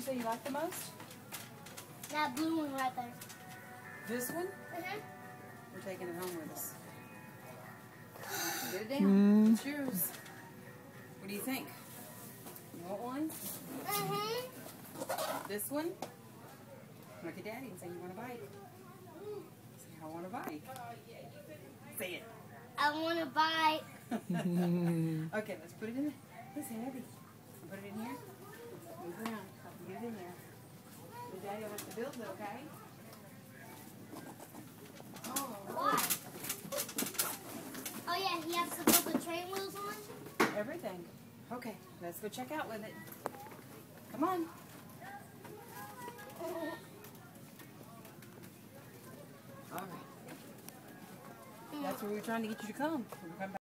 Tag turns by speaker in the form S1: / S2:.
S1: you say you like the most?
S2: That blue one right there.
S1: This one?
S2: Uh-huh.
S1: We're taking it home with us. Get it down.
S3: Mm.
S1: It's yours. What do you think? You want one?
S2: Uh-huh.
S1: This one? Look at Daddy and say you want a bite. Say I want a bite. Say it.
S2: I want a buy.
S1: okay, let's put it in. Let's heavy. Put it in here. In there. Your daddy will have to build it, okay? Oh,
S2: Why? Oh yeah, he has to put the train wheels on.
S1: everything. Okay, let's go check out with it. Come on. All right. That's where we were trying to get you to come. We'll come back.